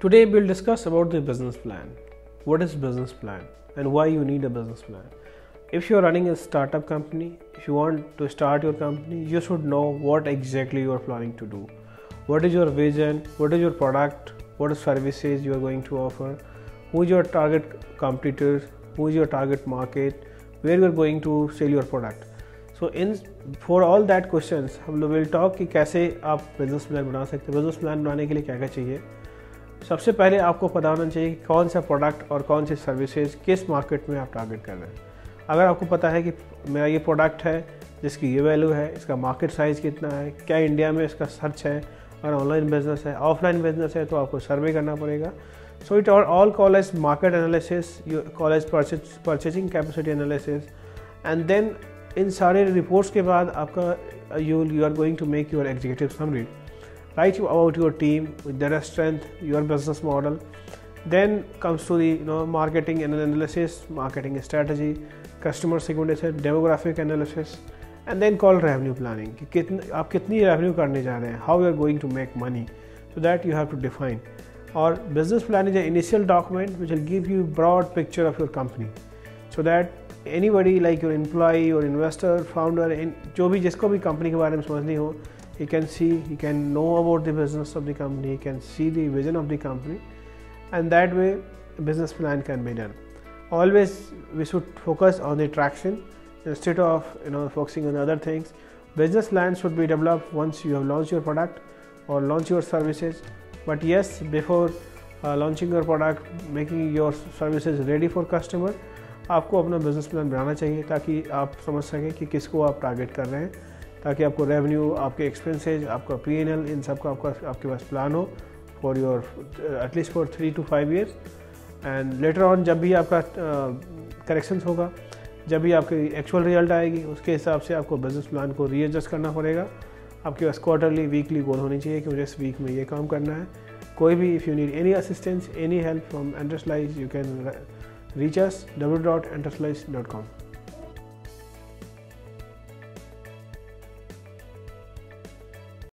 Today we'll discuss about the business plan. What is business plan and why you need a business plan? If you're running a startup company, if you want to start your company, you should know what exactly you are planning to do. What is your vision? What is your product? What services you are going to offer? Who is your target competitors? Who is your target market? Where you are going to sell your product? So in for all that question हम लोग will talk कि कैसे आप business plan बना सकते हैं business plan बनाने के लिए क्या क्या चाहिए सबसे पहले आपको पता होना चाहिए कि कौन सा प्रोडक्ट और कौन सी सर्विसेज़ किस मार्केट में आप टारगेट कर रहे हैं। अगर आपको पता है कि मेरा ये प्रोडक्ट है, जिसकी ये वैल्यू है, इसका मार्केट साइज़ कितना है, क्या इंडिया में इसका सर्च है अगर ऑनलाइन बिज़नेस है ऑफलाइन बिज़नेस है तो आपको सर्वे करना पड़ेगा। सो इट और all college market analysis college purchasing capacity analysis and then इन सारे रिपोर्ट्स के बाद आपका you you are going to make your executive summary right you about your team with their strength your business model then comes to the you know marketing and analysis marketing strategy customer segmentation demographic analysis and then call revenue planning कि कितने आप कितनी revenue करने जा रहे हैं how you are going to make money so that you have to define और business plan is an initial document which will give you broad picture of your company so that anybody like your employee or investor founder in जो भी जिसको भी company के बारे में समझनी हो he can see he can know about the business of the company he can see the vision of the company and that way business plan can be done always we should focus on the traction instead of you know focusing on other things business plan should be developed once you have launched your product or launch your services but yes before uh, launching your product making your services ready for customer आपको अपना business plan बनाना चाहिए ताकि आप समझ सकें कि किसको आप टारगेट कर रहे हैं ताकि आपको रेवेन्यू आपके एक्सपेंसेज आपका पी एन एल इन सब का आपका आपके पास प्लान हो for your at least for three two five years and later on जब भी आपका करेक्शंस uh, होगा जब भी आपकी एक्चुअल रिज़ल्ट आएगी उसके हिसाब से आपको बिज़नेस प्लान को रीएडजस्ट करना पड़ेगा। आपके पास क्वार्टरली वीकली गोल होनी चाहिए कि मुझे इस वीक में ये काम करना है। कोई भी if you need any assistance any help from Enterslice you can reach us www.enterslice.com